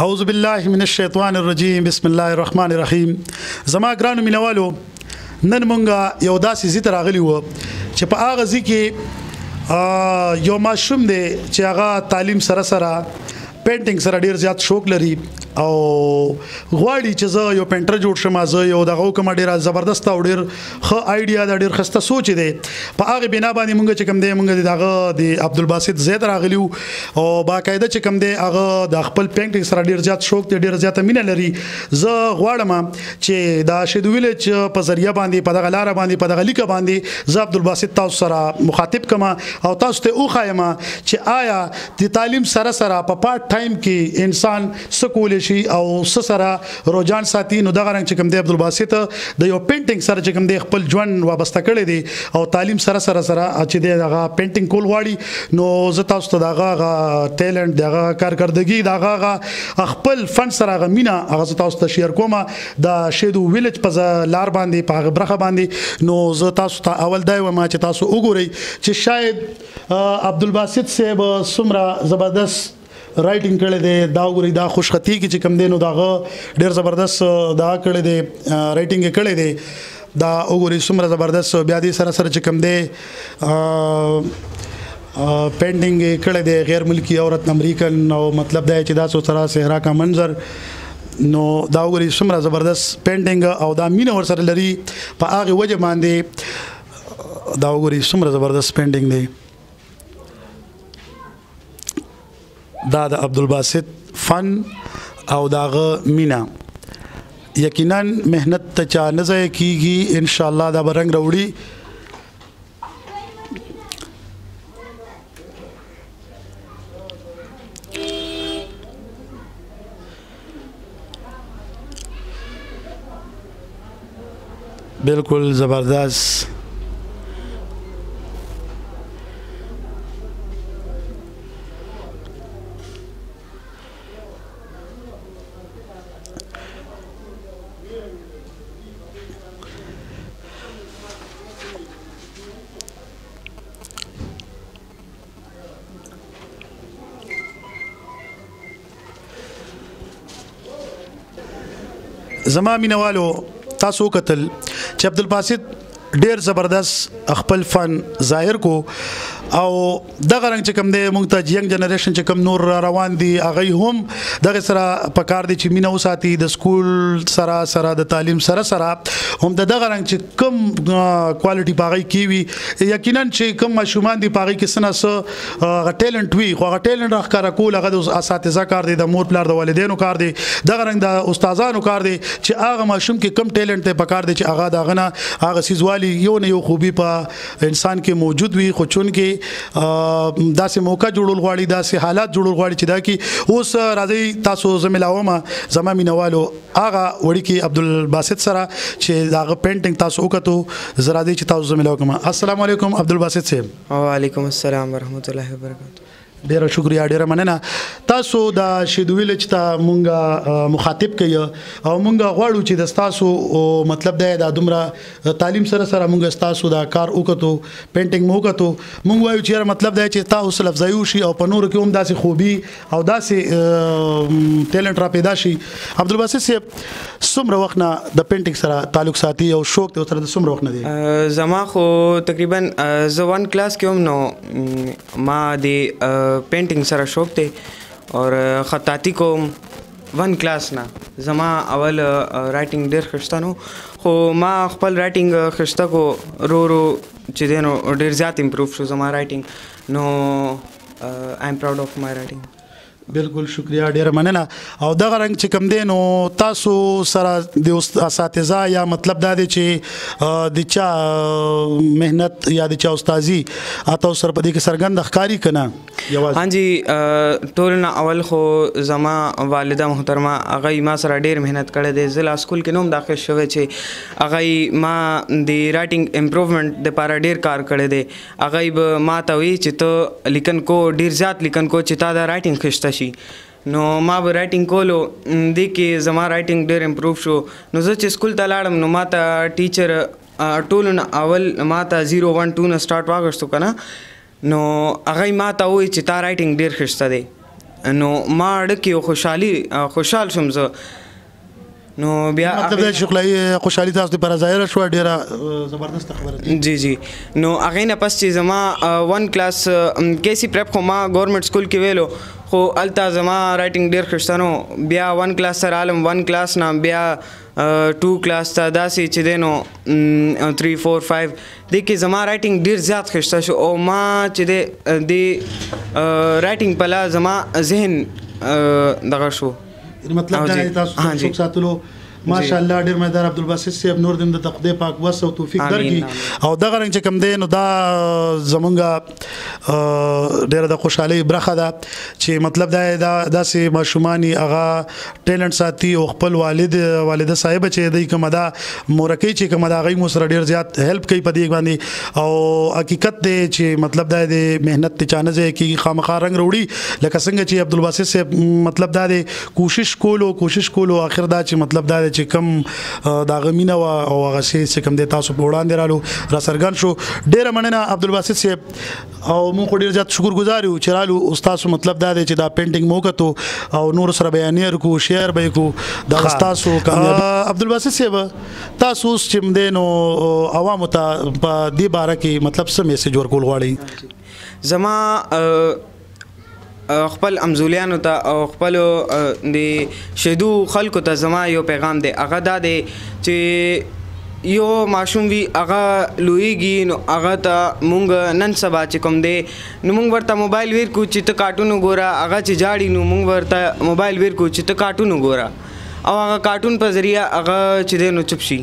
اعوذ بالله من الشیطان الرجیم بسم الله الرحمن الرحیم زما ګران مینوالو نن مونږه یو داسې زی تر اغلی وو چې په اغه زی کې یو ماشوم دی چې هغه تعلیم سره سره پینټینګ سره ډیر زیات شوق لري او غواړي چې زه یو پینټر جوړ شم زه یو دغه کوم ډیر زبردست او ډیر خو آیډیا دا ډیر خسته سوچ دی په هغه بنا باندې مونږ چې کوم دی مونږ دغه د عبدالباسط زید راغلی او باقاعده چې کوم دی هغه د خپل پینټینګ سره ډیر زیات شوق دی ډیر زیات مینه لري زه غواړم چې دا شید ویلج په ذریعہ باندې په دغه لار باندې په دغه لیک باندې زه عبدالباسط تاسو سره مخاطب کما او تاسو ته وخایم چې آیا د تعلیم سره سره په پارت ټایم کې انسان سکول شي او سره روجان ساتي نو دغه رنګ چې کوم دی عبدالباسط د یو پینټینګ سره چې کوم دی خپل ژوند وابسته کړی دی او تعلیم سره سره سره چې دی دغه پینټینګ کول غواړي نو زه تاسو ته دغه ټیلنټ دغه کارکردګي دغه خپل فن سره غمینه هغه تاسو ته شیر کوم د شیدو ویلج په لار باندې په غبرخه باندې نو زه تاسو ته اول دا وایم چې تاسو وګورئ چې شاید عبدالباسط صاحب سمرا زبردست رائټینګ کړی دی دا وګورئ دا خوشخطي کې چې کم دی نو داغه ډیر زبردست دا کړی دی رائټینګ کړی دی دا وګورئ څومره زبردست بیا دې سره سره چې کم دی پینډینګ کړی دی غیر ملکی عورت امریکن او مطلب دا چې دا سو سره صحرا کا منظر نو دا وګورئ څومره زبردست پینډینګ او دا مینه ور سره لري په هغه وجه باندې دا وګورئ څومره زبردست پینډینګ دی دا د عبدالباسط فن او داغه مینا یقینا مهنت ته چا نه ځای کیږي ان شاء الله دا برنګ وروړي بالکل زبردست زما مینوالو تاسو کتل چې عبدالباسط ډیر زبردست خپل فن ظاهر کو او دغه رنګ چې کوم دی مونږ ته ینګ جنریشن چې کوم نور روان دي هغه هم دغه سره په کار دي چې مینه وساتي د سکول سره سره د تعلیم سره سره هم د دغه رنګ چې کوم کوالټي پاغي کیوي یقینا چې کوم ماشومان دي پاغي کې سناسه هغه ټیلنټ وی خو هغه ټیلنټ راخاره کول هغه د اساتذه کار دی د مور پلار د والدینو کار دی د غرنګ د استادانو کار دی چې هغه ماشوم کې کم ټیلنټ ته پکار دی چې هغه دا غنه هغه سیزوالي یو نه یو خوبي په انسان کې موجود وي خو چون کې داسې موقع جوړول غواړي داسې حالات جوړول غواړي چې دا کې اوس راځي تاسو زملاومه زما مینوالو هغه وړي کې عبد الباسط سره چې دا غ پینټینګ تاسو وکړو زرا دي چې تاسو زملاوکم السلام علیکم عبد الباسط صاحب وعلیکم السلام ورحمت الله وبرکاته ډیره شکریا ډیره مننه تاسو د شیدو ویلج ته مونږه مخاطب کړئ او مونږه غواړو چې د تاسو مطلب دا د دومره تعلیم سره سره مونږه تاسو دا کار وکړو پینټینګ مو وکړو مونږ وایو چې مطلب دا چې تاسو لفظایو شي او په نور کې هم داسې خوبي او داسې ټیلنټ را پیدا شي عبدالباسط صاحب څومره وخت نه د پینټینګ سره تعلق ساتي او شوق ته سره د څومره وخت نه دی زما خو تقریبا زه وان کلاس کې هم نو ما د پینټینګ سره شوق دی او خطاطي کوم ون کلاس نه زما اول رائټینګ ډیر خسته نو خو ما خپل رائټینګ خسته کو رو رو چې دینو ډیر زیات امپروف شو زما رائټینګ نو آی ایم پراود اف مای رائټینګ بالکل شکریا ډیر مننه او دغه رنګ چې کم دینو تاسو سره د اساتذه یا مطلب دا دی چې د چا مهنت یا د چا استادي اته سره په دې کې سرګند ښکاری کنه یوازې ها جی ټول نه اول خو زما والده محترمه هغه ما سره ډیر مهنت کړې ده ضلع سکول کې نوم داخل شوه چې هغه ما د رائټینګ امپروومنت لپاره ډیر کار کړی دی هغوی به ما ته وي چې ته لیکن کو ډیر زیات لیکن کو چې تا دا رائټینګ خشته شي نو ما به رائټینګ کولو دې کې زما رائټینګ ډیر امپروف شو نو زه چې سکول ته لاړم نو ما ته ټیچر ټولو نه اول ما ته 0 1 2 نه سٹارټ واغشتو کنه نو هغه ما ته وای چې تا رائټینګ ډیر خشته دی نو ما اړه کې خوشحالي خوشحال شوم زه نو بیا مطلب دا شیخ لای خوشحالي تاسو ته پر ظاهر شو ډیره زبردست خبره ده جی جی نو هغه نه پس چې زما 1 کلاس کې سي پرپ خو ما ګورنمنت سکول کې ویلو خو الته زما رائټینګ ډیر خشتنو بیا 1 کلاس سره عالم 1 کلاس نه بیا 2 کلاس ته داسې چې دینو 3 4 5 د کې زما رائټینګ ډیر زیات خشته شو او ما چې د رائټینګ په لا زما ذهن دغه شو یعنی مطلب دا دی تاسو څوک ساتلو ماشاءالله ډیر مدار عبد الباسط صاحب نور دم د خدای پاک وس او توفیق درکړي او دغه رنګ چې کم دی نو دا زمونږ ډیر د خوشحالي برخه ده چې مطلب دا دا داسې ماشومانی هغه ټیلنټ ساتي او خپل والد والده صاحب چې دی کومه دا مورکۍ چې کومه دا غي مو سره ډیر زیات هیلپ کوي په دې باندې او حقیقت دی چې مطلب دا دی مهنت ته چانه ځای کې خامخا رنگ وروړي لکه څنګه چې عبدالباسط صاحب مطلب دا دی کوشش کولو کوشش کولو اخر دا چې مطلب دا دی چې کم دا غمینه وا او هغه څه چې کم دی تاسو په وړاندې رالو را سرګن شو ډیر مننه عبدالباسط صاحب او مونږ خو ډیر زیات شکر گزار یو چې رالو استاد مطلب دا دی چې دا پینټینګ مو کتو او نور سره بیانیر کو شعر به کو دا استاد کامیاب عبد الباسط صاحب تاسو چې مدینو عوام ته په دې باره کې مطلب څه میسج ورکول غواړي زما خپل همزولیانو ته او خپلو د شهیدو خلکو ته زما یو پیغام دی هغه دا دی چې یو ماشوم وي هغه لویږي نو هغه ته مونږ نن سبا چې کوم دی نو مونږ ورته موبایل ورکو چې ته کارټون وګوره هغه چې جاړي نو مونږ ورته موبایل ورکو چې ته کارټون وګوره او هغه کارټون په ذریعہ هغه چې دی نو چپ شي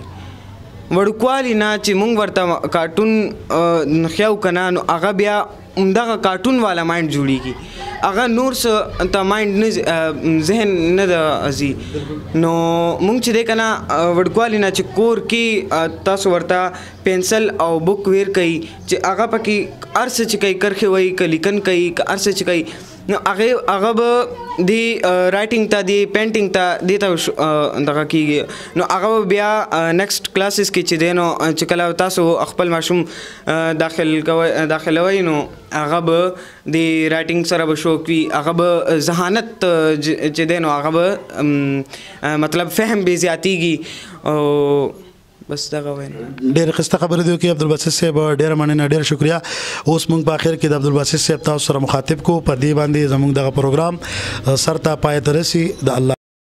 وړوکوالي نه چې مونږ ورته کارټون خیاو کنه نو هغه بیا همدغه کارټون والا مایند جوړیږي هغه نور څه ته مایند نه ذهن نه د ازي نو مونږ چې د کنه وړکوالی نه چې کور کې تاسو ورته پنسل او بوک ویر کوي چې هغه پکې ارس چې کوي کرخه وي کلیکن کوي ارس چې کوي نو هغه هغه به دی رائټینګ ته دی پینټینګ ته دی ته دغه کیږي نو هغه بیا نیکسټ کلاسز کې چې دینو چې کله تاسو خپل ماشوم داخل کوي داخلوي نو هغه به دی رائټینګ سره به شو کوي هغه به ذهانت چې دینو هغه به مطلب فهم به زیاتیږي او بس دغه وین ډیر خسته خبره دی کې عبدالباسط صاحب ډیر مننه ډیر شکریا اوس مونږ په اخر کې د عبدالباسط صاحب تاسو سره مخاطب کو په دې باندې زمونږ دغه پروګرام سرته پای ترسي د الله